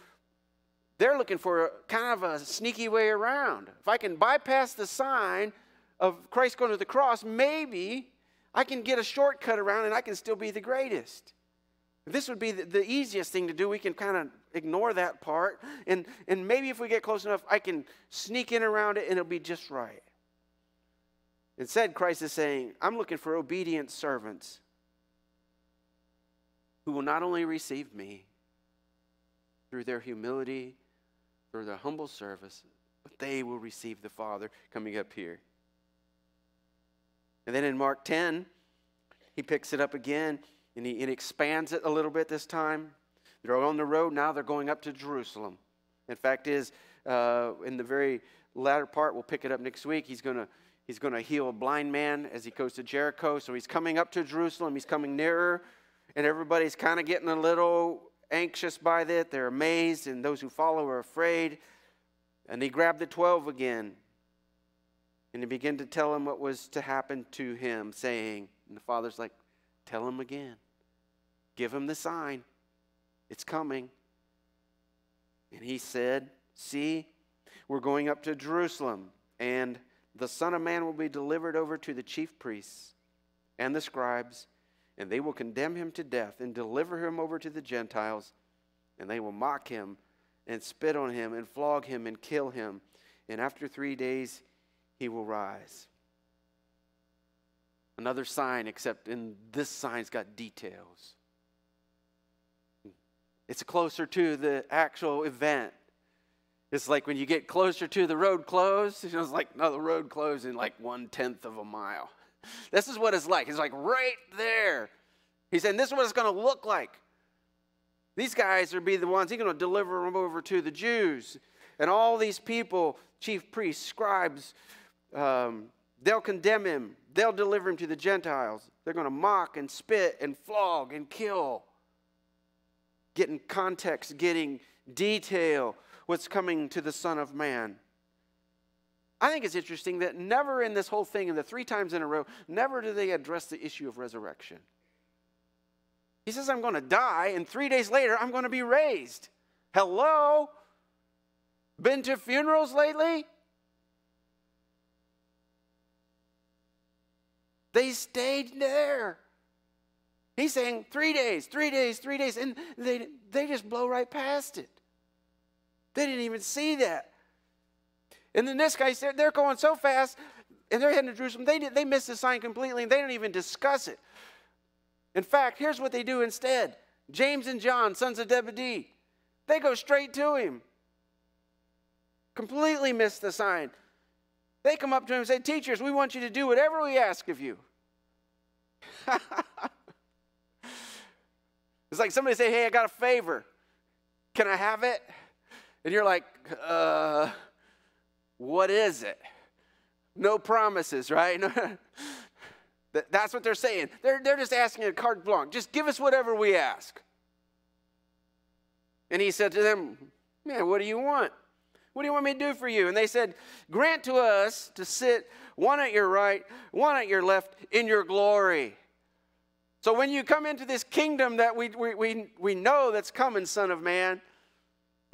they're looking for kind of a sneaky way around. If I can bypass the sign of Christ going to the cross, maybe I can get a shortcut around and I can still be the greatest. This would be the, the easiest thing to do. We can kind of ignore that part. And, and maybe if we get close enough, I can sneak in around it and it'll be just right. Instead, Christ is saying, I'm looking for obedient servants who will not only receive me through their humility, through their humble service, but they will receive the Father coming up here. And then in Mark 10, he picks it up again and he, expands it a little bit this time. They're on the road now, they're going up to Jerusalem. In fact, is uh, in the very latter part, we'll pick it up next week. He's going to he's going to heal a blind man as he goes to Jericho. So he's coming up to Jerusalem. He's coming nearer, and everybody's kind of getting a little anxious by that. They're amazed, and those who follow are afraid. And he grabbed the twelve again, and he began to tell them what was to happen to him, saying, and the father's like, "Tell him again." Give him the sign. It's coming. And he said, See, we're going up to Jerusalem, and the Son of Man will be delivered over to the chief priests and the scribes, and they will condemn him to death and deliver him over to the Gentiles, and they will mock him and spit on him and flog him and kill him. and after three days he will rise. Another sign, except in this sign's got details. It's closer to the actual event. It's like when you get closer to the road closed, it's like, no, the road closed in like one tenth of a mile. This is what it's like. It's like right there. He said, This is what it's going to look like. These guys are be the ones, he's going to deliver them over to the Jews. And all these people, chief priests, scribes, um, they'll condemn him. They'll deliver him to the Gentiles. They're going to mock and spit and flog and kill. Getting context, getting detail, what's coming to the Son of Man. I think it's interesting that never in this whole thing, in the three times in a row, never do they address the issue of resurrection. He says, I'm going to die, and three days later, I'm going to be raised. Hello? Been to funerals lately? They stayed there. He's saying three days, three days, three days, and they, they just blow right past it. They didn't even see that. And then this guy said, they're going so fast, and they're heading to Jerusalem, they, they miss the sign completely, and they don't even discuss it. In fact, here's what they do instead James and John, sons of Zebedee, they go straight to him. Completely miss the sign. They come up to him and say, Teachers, we want you to do whatever we ask of you. it's like somebody say, Hey, I got a favor. Can I have it? And you're like, uh, what is it? No promises, right? That's what they're saying. They're, they're just asking a carte blanche. Just give us whatever we ask. And he said to them, Man, what do you want? What do you want me to do for you? And they said, Grant to us to sit one at your right, one at your left in your glory. So when you come into this kingdom that we, we, we, we know that's coming, Son of Man,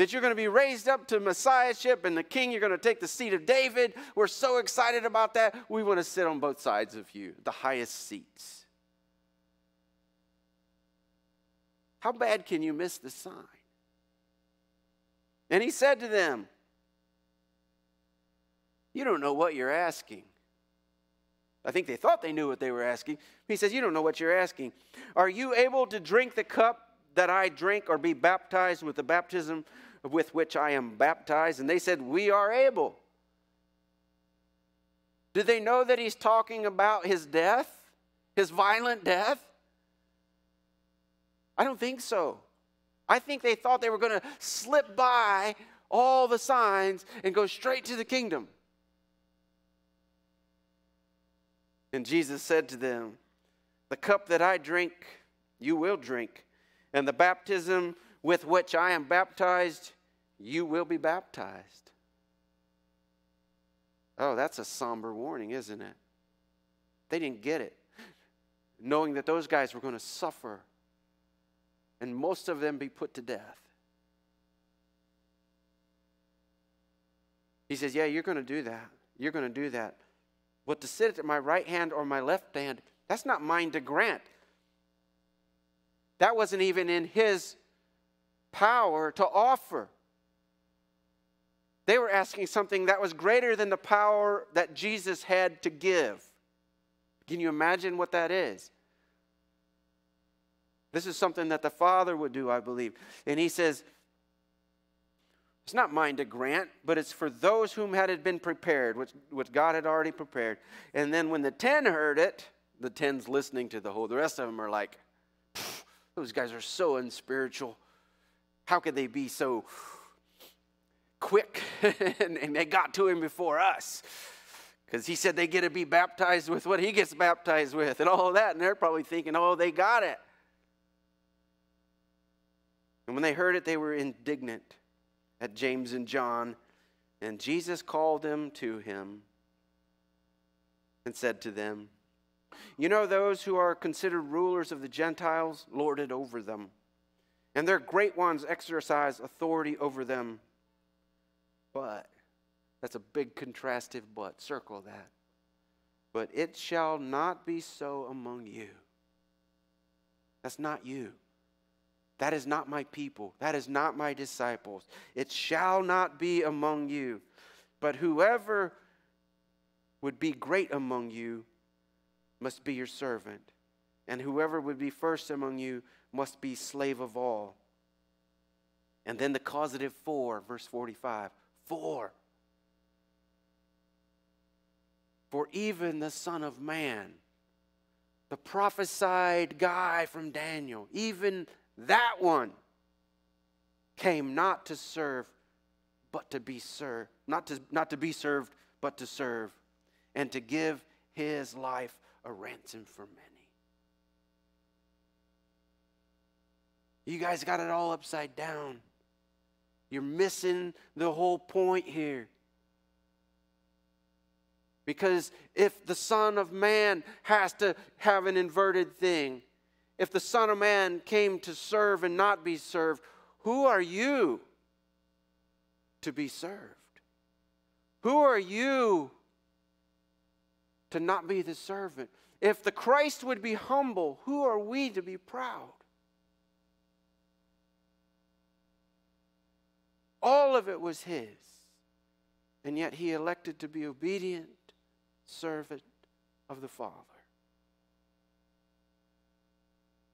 that you're going to be raised up to messiahship and the king, you're going to take the seat of David. We're so excited about that. We want to sit on both sides of you, the highest seats. How bad can you miss the sign? And he said to them, You don't know what you're asking. I think they thought they knew what they were asking. He says, You don't know what you're asking. Are you able to drink the cup that I drink or be baptized with the baptism with which I am baptized? And they said, We are able. Do they know that he's talking about his death, his violent death? I don't think so. I think they thought they were going to slip by all the signs and go straight to the kingdom. And Jesus said to them, The cup that I drink, you will drink, and the baptism with which I am baptized, you will be baptized. Oh, that's a somber warning, isn't it? They didn't get it, knowing that those guys were going to suffer and most of them be put to death. He says, Yeah, you're going to do that. You're going to do that. But to sit at my right hand or my left hand, that's not mine to grant. That wasn't even in his power to offer. They were asking something that was greater than the power that Jesus had to give. Can you imagine what that is? This is something that the Father would do, I believe. And he says, It's not mine to grant, but it's for those whom had it been prepared, which, which God had already prepared. And then when the ten heard it, the ten's listening to the whole, the rest of them are like, Those guys are so unspiritual. How could they be so quick? and, and they got to him before us. Because he said they get to be baptized with what he gets baptized with and all of that. And they're probably thinking, oh, they got it. And when they heard it, they were indignant at James and John. And Jesus called them to him and said to them, You know, those who are considered rulers of the Gentiles lord it over them and their great ones exercise authority over them. But, that's a big contrastive but, circle that. But it shall not be so among you. That's not you. That is not my people. That is not my disciples. It shall not be among you. But whoever would be great among you must be your servant, and whoever would be first among you must be slave of all. And then the causative for, verse 45. For. For even the Son of Man, the prophesied guy from Daniel, even that one came not to serve, but to be served, not to, not to be served, but to serve, and to give his life a ransom for many. You guys got it all upside down. You're missing the whole point here. Because if the Son of Man has to have an inverted thing, if the Son of Man came to serve and not be served, who are you to be served? Who are you to not be the servant? If the Christ would be humble, who are we to be proud? All of it was His. And yet He elected to be obedient servant of the Father.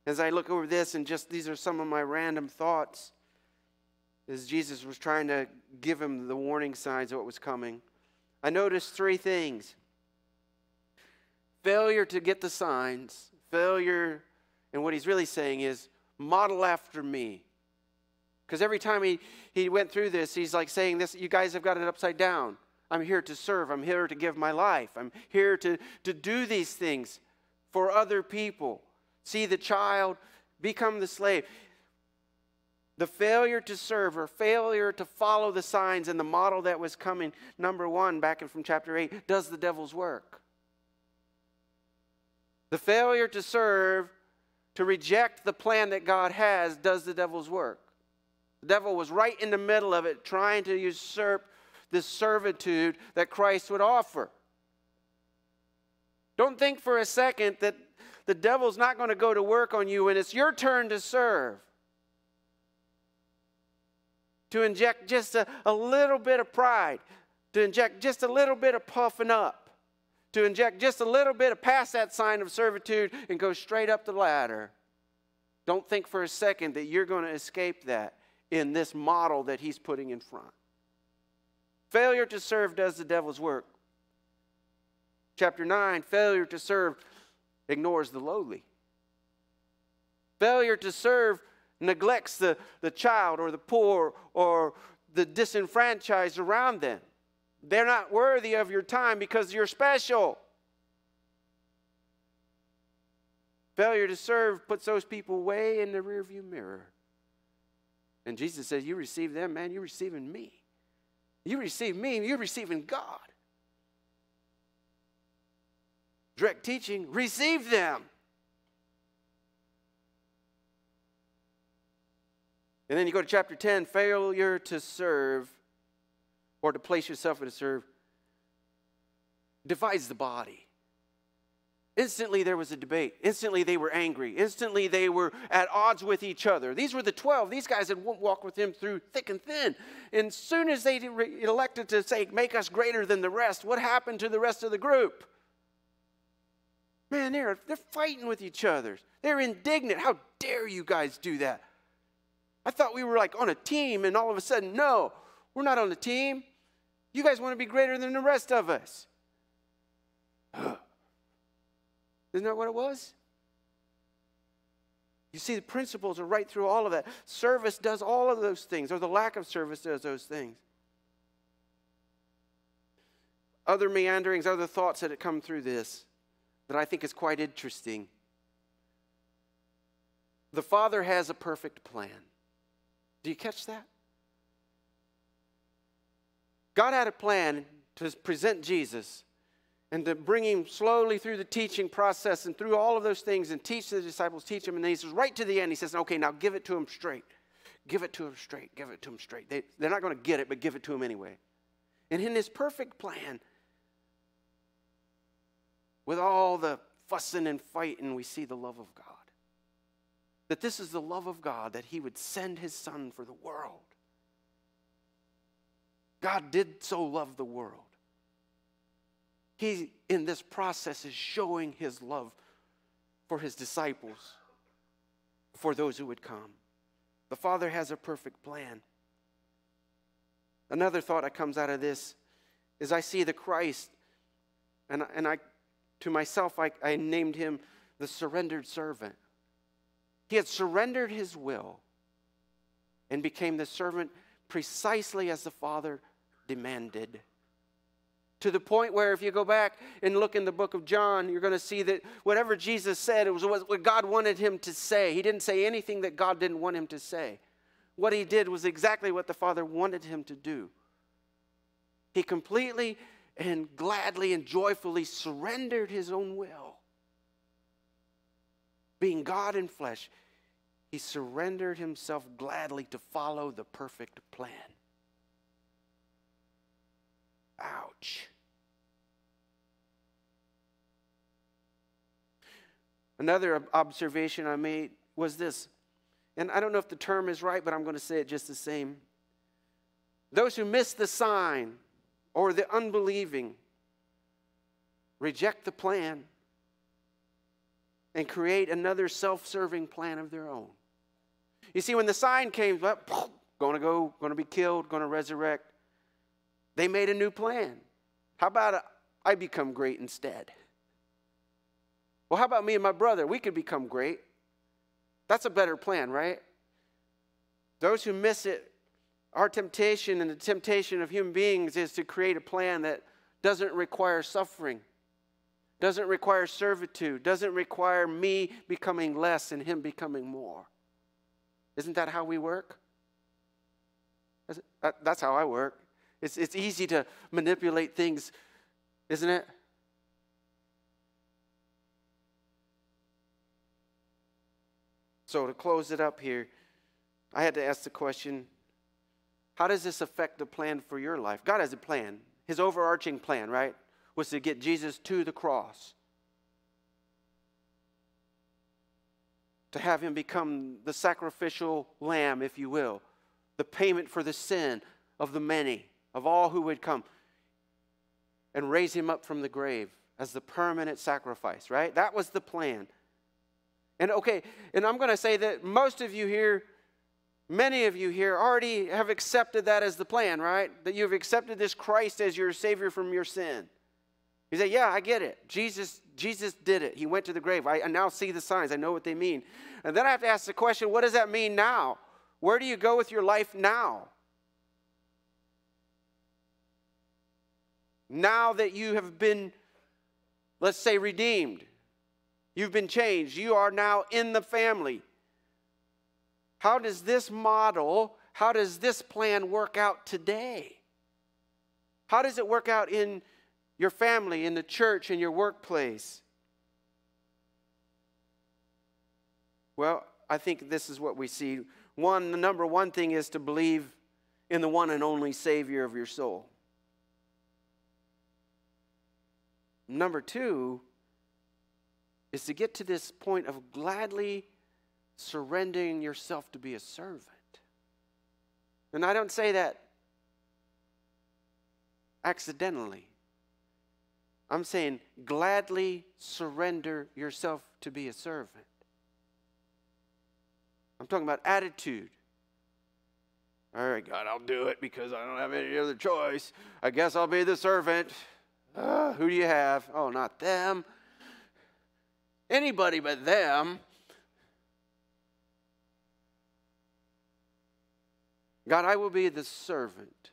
As I look over this, and just these are some of my random thoughts, as Jesus was trying to give him the warning signs of what was coming, I noticed three things failure to get the signs, failure, and what he's really saying is, model after me. Because every time he, he went through this, he's like saying this, you guys have got it upside down. I'm here to serve. I'm here to give my life. I'm here to, to do these things for other people. See the child, become the slave. The failure to serve or failure to follow the signs and the model that was coming, number one, back in from chapter 8, does the devil's work. The failure to serve, to reject the plan that God has, does the devil's work. The devil was right in the middle of it, trying to usurp this servitude that Christ would offer. Don't think for a second that the devil's not going to go to work on you when it's your turn to serve. To inject just a, a little bit of pride, to inject just a little bit of puffing up, to inject just a little bit of past that sign of servitude and go straight up the ladder. Don't think for a second that you're going to escape that in this model that he's putting in front. Failure to serve does the devil's work. Chapter 9 failure to serve ignores the lowly. Failure to serve neglects the, the child or the poor or the disenfranchised around them. They're not worthy of your time because you're special. Failure to serve puts those people way in the rearview mirror. And Jesus says, You receive them, man, you're receiving me. You receive me, you're receiving God. Direct teaching, receive them. And then you go to chapter 10 failure to serve or to place yourself in to serve divides the body. Instantly, there was a debate. Instantly, they were angry. Instantly, they were at odds with each other. These were the 12. These guys had walked with him through thick and thin. And as soon as they elected to say, make us greater than the rest, what happened to the rest of the group? Man, they're, they're fighting with each other. They're indignant. How dare you guys do that? I thought we were like on a team, and all of a sudden, no, we're not on a team. You guys want to be greater than the rest of us. Isn't that what it was? You see, the principles are right through all of that. Service does all of those things, or the lack of service does those things. Other meanderings, other thoughts that have come through this that I think is quite interesting. The Father has a perfect plan. Do you catch that? God had a plan to present Jesus and to bring him slowly through the teaching process and through all of those things and teach the disciples, teach him. And then he says, right to the end, he says, okay, now give it to him straight. Give it to him straight. Give it to him straight. They, they're not going to get it, but give it to him anyway. And in his perfect plan, with all the fussing and fighting, we see the love of God. That this is the love of God, that he would send his son for the world. God did so love the world. He, in this process, is showing his love for his disciples, for those who would come. The Father has a perfect plan. Another thought that comes out of this is I see the Christ, and, and I, to myself, I, I named him the surrendered servant. He had surrendered his will and became the servant precisely as the Father demanded. To the point where, if you go back and look in the book of John, you're going to see that whatever Jesus said, it was what God wanted him to say. He didn't say anything that God didn't want him to say. What he did was exactly what the Father wanted him to do. He completely and gladly and joyfully surrendered his own will. Being God in flesh, he surrendered himself gladly to follow the perfect plan. Ouch. Another observation I made was this, and I don't know if the term is right, but I'm going to say it just the same. Those who miss the sign or the unbelieving reject the plan and create another self serving plan of their own. You see, when the sign came up, going to go, going to be killed, going to resurrect, they made a new plan. How about I become great instead? Well, how about me and my brother? We could become great. That's a better plan, right? Those who miss it, our temptation and the temptation of human beings is to create a plan that doesn't require suffering, doesn't require servitude, doesn't require me becoming less and him becoming more. Isn't that how we work? That's how I work. It's, it's easy to manipulate things, isn't it? So, to close it up here, I had to ask the question how does this affect the plan for your life? God has a plan. His overarching plan, right, was to get Jesus to the cross, to have him become the sacrificial lamb, if you will, the payment for the sin of the many of all who would come and raise him up from the grave as the permanent sacrifice, right? That was the plan. And okay, and I'm going to say that most of you here, many of you here already have accepted that as the plan, right? That you've accepted this Christ as your savior from your sin. You say, "Yeah, I get it. Jesus Jesus did it. He went to the grave. I, I now see the signs. I know what they mean." And then I have to ask the question, what does that mean now? Where do you go with your life now? Now that you have been, let's say, redeemed, you've been changed, you are now in the family. How does this model, how does this plan work out today? How does it work out in your family, in the church, in your workplace? Well, I think this is what we see. One, the number one thing is to believe in the one and only Savior of your soul. Number two is to get to this point of gladly surrendering yourself to be a servant. And I don't say that accidentally. I'm saying gladly surrender yourself to be a servant. I'm talking about attitude. All right, God, I'll do it because I don't have any other choice. I guess I'll be the servant. Uh, who do you have? Oh, not them. Anybody but them. God, I will be the servant,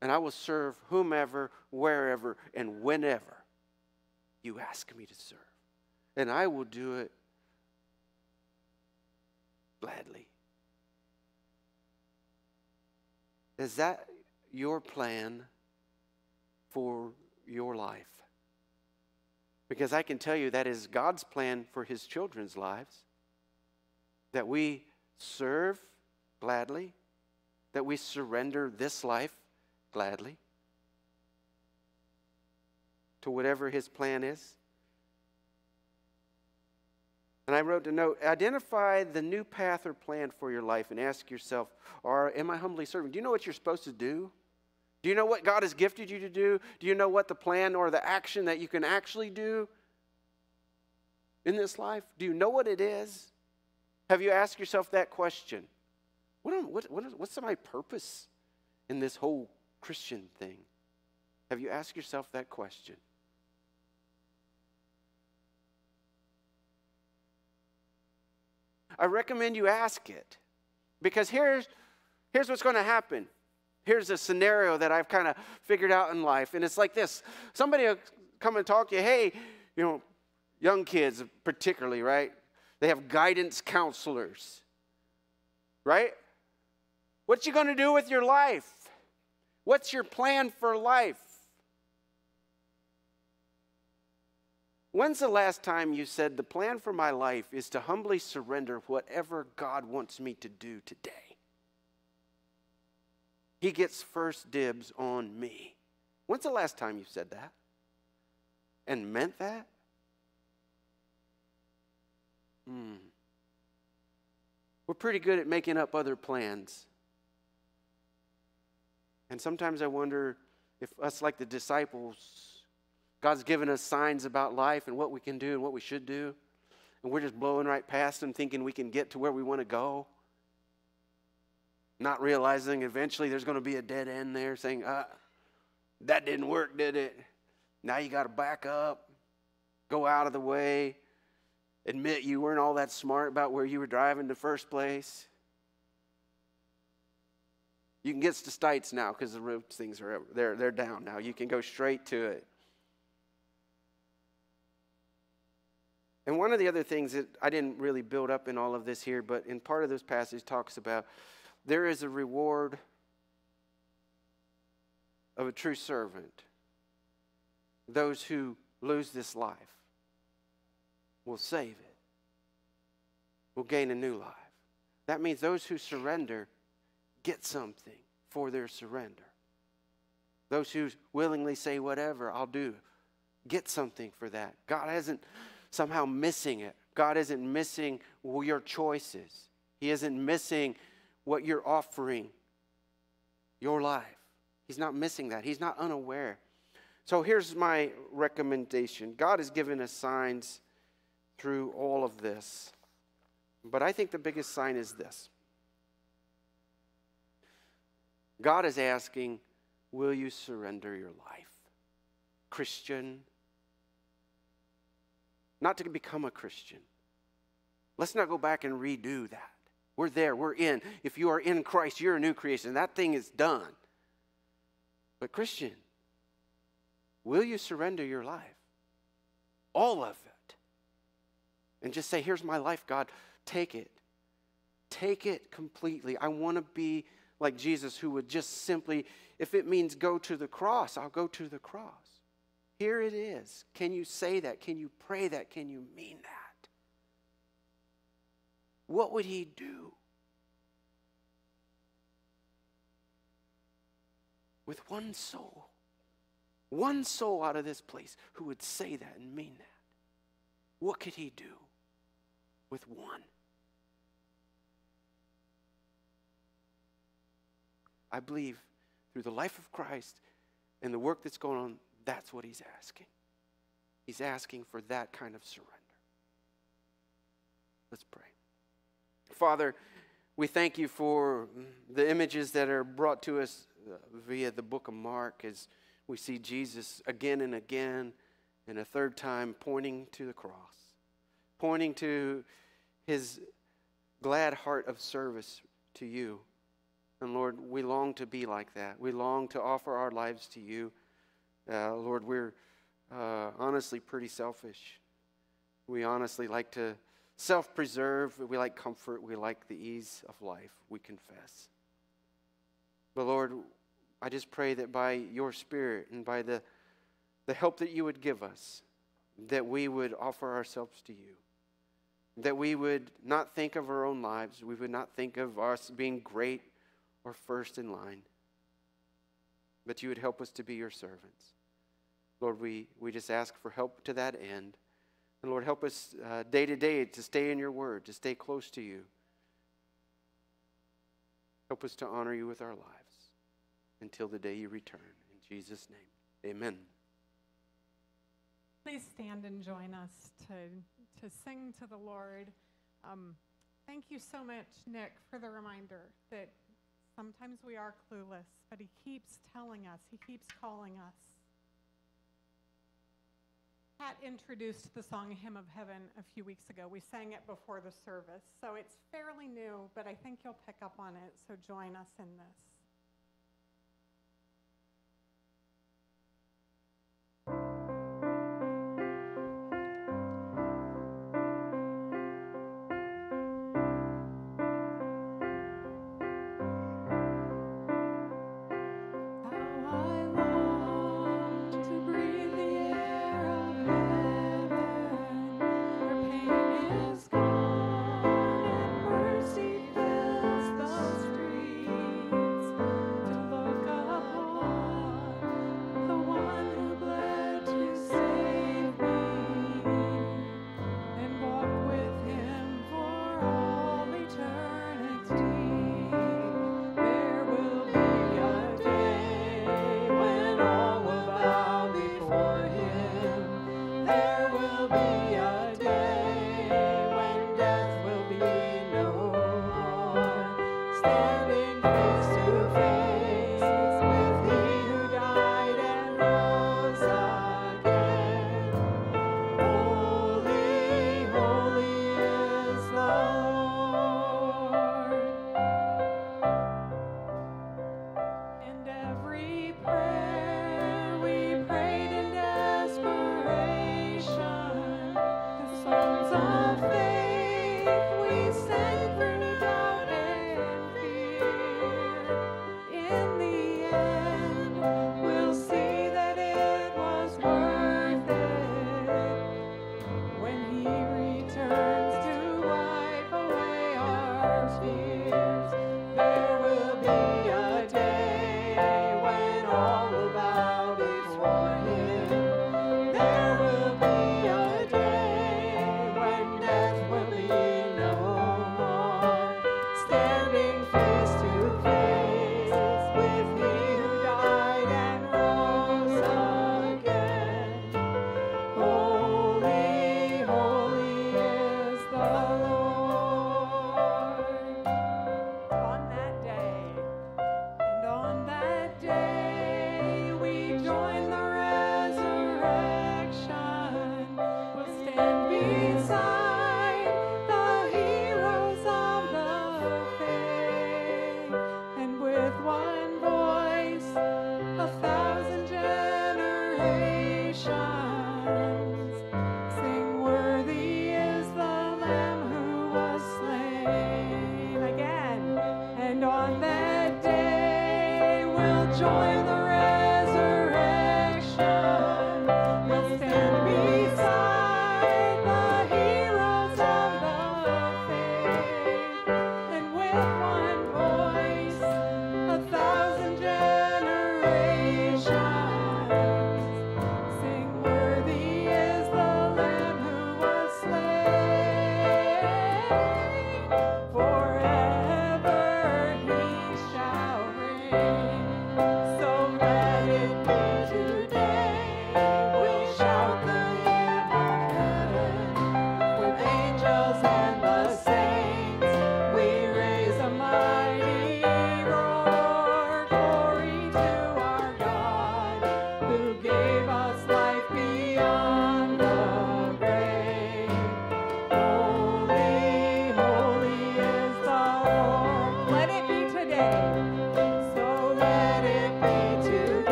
and I will serve whomever, wherever, and whenever you ask me to serve. And I will do it gladly. Is that your plan for your life. Because I can tell you that is God's plan for his children's lives. That we serve gladly, that we surrender this life gladly to whatever his plan is. And I wrote a note identify the new path or plan for your life and ask yourself, or am I humbly serving? Do you know what you're supposed to do? Do you know what God has gifted you to do? Do you know what the plan or the action that you can actually do in this life? Do you know what it is? Have you asked yourself that question? What, what, what's my purpose in this whole Christian thing? Have you asked yourself that question? I recommend you ask it because here's, here's what's going to happen. Here's a scenario that I've kind of figured out in life, and it's like this somebody will come and talk to you, hey, you know, young kids particularly, right? They have guidance counselors, right? What you going to do with your life? What's your plan for life? When's the last time you said, The plan for my life is to humbly surrender whatever God wants me to do today? He gets first dibs on me. When's the last time you said that? And meant that? Hmm. We're pretty good at making up other plans. And sometimes I wonder if us, like the disciples, God's given us signs about life and what we can do and what we should do. And we're just blowing right past them, thinking we can get to where we want to go. Not realizing eventually there's going to be a dead end there, saying, uh, that didn't work, did it? Now you got to back up, go out of the way, admit you weren't all that smart about where you were driving in the first place. You can get to Stites now because the road things are they're, they're down now. You can go straight to it. And one of the other things that I didn't really build up in all of this here, but in part of this passage talks about there is a reward of a true servant. Those who lose this life will save it, will gain a new life. That means those who surrender get something for their surrender. Those who willingly say, whatever, I'll do, get something for that. God hasn't somehow missing it. God isn't missing your choices. He isn't missing what you're offering, your life. He's not missing that. He's not unaware. So here's my recommendation God has given us signs through all of this. But I think the biggest sign is this God is asking, Will you surrender your life? Christian, not to become a Christian. Let's not go back and redo that. We're there, we're in. If you are in Christ, you're a new creation. That thing is done. But, Christian, will you surrender your life? All of it. And just say, Here's my life, God. Take it. Take it completely. I want to be like Jesus, who would just simply, if it means go to the cross, I'll go to the cross. Here it is. Can you say that? Can you pray that? Can you mean that? What would he do? With one soul. One soul out of this place who would say that and mean that. What could he do with one? I believe through the life of Christ and the work that's going on, that's what he's asking. He's asking for that kind of surrender. Let's pray. Father, we thank you for the images that are brought to us uh, via the book of Mark as we see Jesus again and again and a third time pointing to the cross, pointing to his glad heart of service to you. And Lord, we long to be like that. We long to offer our lives to you. Uh, Lord, we're uh, honestly pretty selfish. We honestly like to self preserve. We like comfort. We like the ease of life. We confess. But Lord, I just pray that by your Spirit and by the, the help that you would give us, that we would offer ourselves to you. That we would not think of our own lives. We would not think of us being great or first in line. But you would help us to be your servants. Lord, we, we just ask for help to that end. And Lord, help us uh, day to day to stay in your word, to stay close to you. Help us to honor you with our lives. until the day you return. In Jesus' name, amen. Please stand and join us to, to sing to the Lord. Um, thank you so much, Nick, for the reminder that sometimes we are clueless, but he keeps telling us, he keeps calling us. Pat introduced the song Hymn of Heaven a few weeks ago. We sang it before the service, so it's fairly new, but I think you'll pick up on it, so join us in this.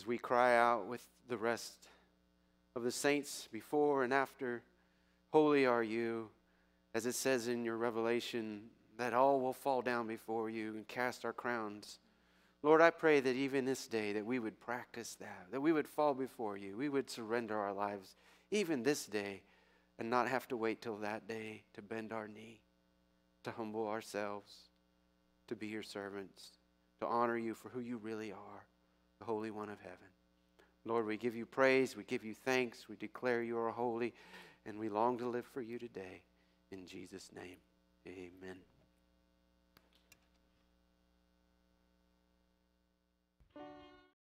As we cry out with the rest of the saints before and after, Holy are you, as it says in your revelation, that all will fall down before you and cast our crowns. Lord, I pray that even this day that we would practice that, that we would fall before you, we would surrender our lives even this day and not have to wait till that day to bend our knee, to humble ourselves, to be your servants, to honor you for who you really are, the Holy One of heaven. Lord, we give you praise, we give you thanks, we declare you are holy, and we long to live for you today. In Jesus' name, amen.